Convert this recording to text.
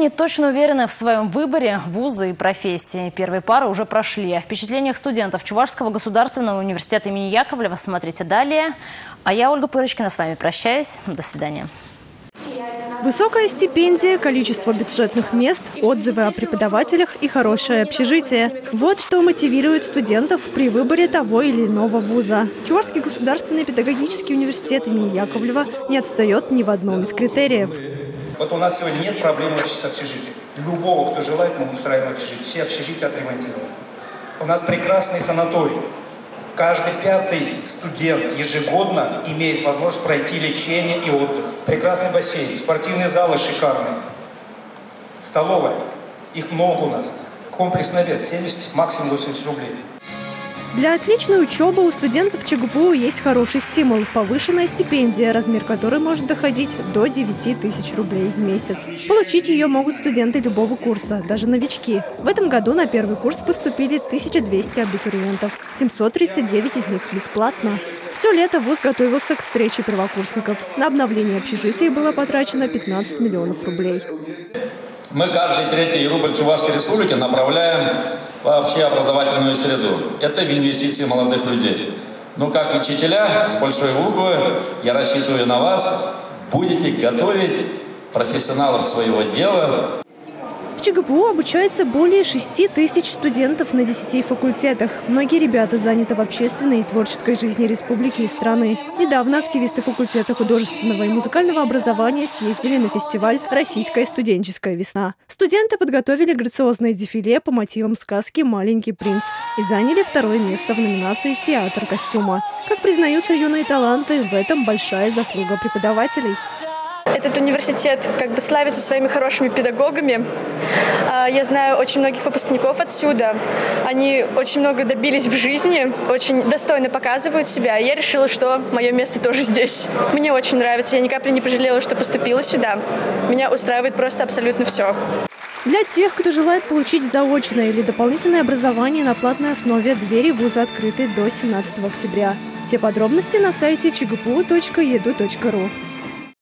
они точно уверены в своем выборе вузы и профессии. Первые пары уже прошли. О впечатлениях студентов Чувашского государственного университета имени Яковлева смотрите далее. А я, Ольга Пырочкина, с вами прощаюсь. До свидания. Высокая стипендия, количество бюджетных мест, отзывы о преподавателях и хорошее общежитие. Вот что мотивирует студентов при выборе того или иного вуза. Чувашский государственный педагогический университет имени Яковлева не отстает ни в одном из критериев. Вот у нас сегодня нет проблем с общежитием. Любого, кто желает, мы устраиваем общежитие. Все общежития отремонтированы. У нас прекрасный санаторий. Каждый пятый студент ежегодно имеет возможность пройти лечение и отдых. Прекрасный бассейн, спортивные залы шикарные, столовая. Их много у нас. Комплексный обед 70, максимум 80 рублей. Для отличной учебы у студентов ЧГПУ есть хороший стимул – повышенная стипендия, размер которой может доходить до 9 тысяч рублей в месяц. Получить ее могут студенты любого курса, даже новички. В этом году на первый курс поступили 1200 абитуриентов, 739 из них бесплатно. Все лето ВУЗ готовился к встрече первокурсников. На обновление общежития было потрачено 15 миллионов рублей. Мы каждый третий рубль Чувашской республики направляем вообще образовательную среду. Это в инвестиции молодых людей. Ну, как учителя с большой буквы, я рассчитываю на вас, будете готовить профессионалов своего дела, в ЧГПУ обучается более 6 тысяч студентов на 10 факультетах. Многие ребята заняты в общественной и творческой жизни республики и страны. Недавно активисты факультета художественного и музыкального образования съездили на фестиваль «Российская студенческая весна». Студенты подготовили грациозное дефиле по мотивам сказки «Маленький принц» и заняли второе место в номинации «Театр костюма». Как признаются юные таланты, в этом большая заслуга преподавателей. Этот университет как бы славится своими хорошими педагогами. А, я знаю очень многих выпускников отсюда. Они очень много добились в жизни, очень достойно показывают себя. Я решила, что мое место тоже здесь. Мне очень нравится. Я ни капли не пожалела, что поступила сюда. Меня устраивает просто абсолютно все. Для тех, кто желает получить заочное или дополнительное образование на платной основе, двери вуза открыты до 17 октября. Все подробности на сайте chgpu.edu.ru.